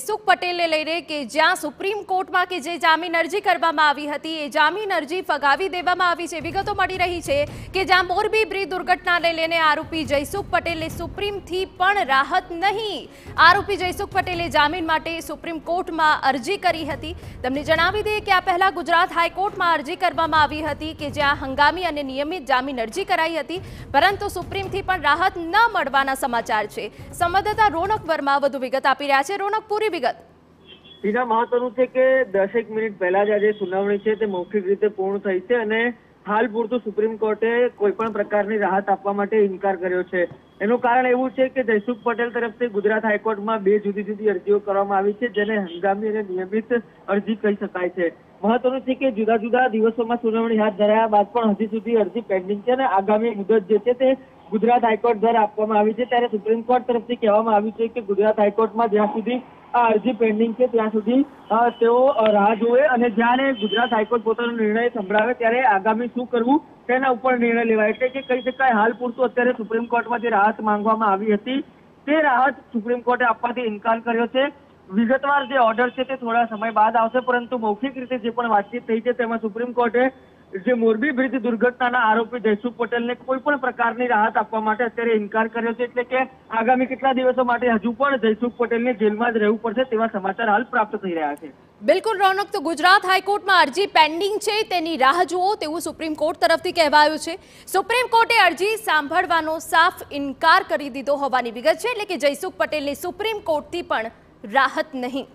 સુખ પટેલને લઈને કે જ્યાં સુપ્રીમ કોર્ટમાં કે જે જામીન અરજી કરવામાં આવી હતી, એ જામીન અરજી ફગાવી દેવામાં આવી છે. વિગતો મળી રહી છે કે જ્યાં મોરબી બ્રિજ દુર્ઘટનાને લઈને આરોપી જયસુખ પટેલે સુપ્રીમથી પણ રાહત નહીં. આરોપી જયસુખ પટેલે જામીન માટે સુપ્રીમ કોર્ટમાં અરજી કરી હતી. તમને જણાવી દઈએ કે આ પહેલા ગુજરાત હાઈકોર્ટમાં અરજી કરવામાં આવી હતી કે જ્યાં હંગામી અને નિયમિત જામીન અરજી કરાઈ હતી, પરંતુ સુપ્રીમથી પણ રાહત ન મળવાના સમાચાર છે. સંવાદદાતા રોનક વર્મા વધુ વિગત આપી રહ્યા છે. રોનક પૂરી વિગત? સીધા મહત્વનું છે કે દસેક મિનિટ પહેલા જ આજે સુનાવણી છે તે મૌખિક રીતે પૂર્ણ થઈ છે અને હાલ પૂરતું સુપ્રીમ કોર્ટે કોઈ પણ પ્રકારની રાહત આપવા માટે ઇનકાર કર્યો છે. એનું કારણ એવું છે કે જયસુખ પટેલ તરફથી ગુજરાત હાઈકોર્ટમાં બે જુદી જુદી અરજીઓ કરવામાં આવી છે જેને હંગામી અને નિયમિત અરજી કહી શકાય છે. મહત્વનું છે કે જુદા જુદા દિવસોમાં સુનાવણી હાથ ધરાયા બાદ પણ હજી સુધી અરજી પેન્ડિંગ છે અને આગામી મુદત જે છે તે ગુજરાત હાઈકોર્ટ દ્વારા આપવામાં આવી છે. ત્યારે સુપ્રીમ કોર્ટ તરફથી કહેવામાં આવ્યું છે કે ગુજરાત હાઈકોર્ટમાં જ્યાં સુધી આ અરજી પેન્ડિંગ છે, ત્યાં સુધી તેઓ રાહ જોવે અને જ્યારે ગુજરાત હાઈકોર્ટ પોતાનો નિર્ણય સંભળાવે ત્યારે આગામી શું કરવું તેના ઉપર નિર્ણય લેવાય. એટલે કે કહી શકાય હાલ પૂરતું અત્યારે સુપ્રીમ કોર્ટમાં જે રાહત માંગવામાં આવી હતી, તે રાહત સુપ્રીમ કોર્ટે આપવાથી ઇનકાર કર્યો છે. વિગતવાર જે ઓર્ડર છે તે થોડા સમય બાદ આવશે, પરંતુ મૌખિક રીતે જે પણ વાતચીત થઈ છે તેમાં સુપ્રીમ કોર્ટે જે મોરબી બ્રિજ દુર્ઘટનાના આરોપી જયસુખ પટેલને કોઈ પણ પ્રકારની રાહત આપવા માટે અત્યારે ઇનકાર કર્યો છે, એટલે કે આગામી કેટલા દિવસો માટે હજુ પણ જયસુખ પટેલને જેલમાં જ રહેવું પડશે તેવા સમાચાર હાલ પ્રાપ્ત થઈ રહ્યા છે. બિલકુલ, રોનક, તો ગુજરાત હાઈકોર્ટમાં અરજી પેન્ડિંગ છે, તેની રાહ જુઓ તેવું સુપ્રીમ કોર્ટ તરફથી કહેવાયું છે. સુપ્રીમ કોર્ટે અરજી સાંભળવાનો સાફ ઇનકાર કરી દીધો હોવાની વિગત છે, એટલે કે જયસુખ પટેલને સુપ્રીમ કોર્ટથી પણ રાહત નહીં.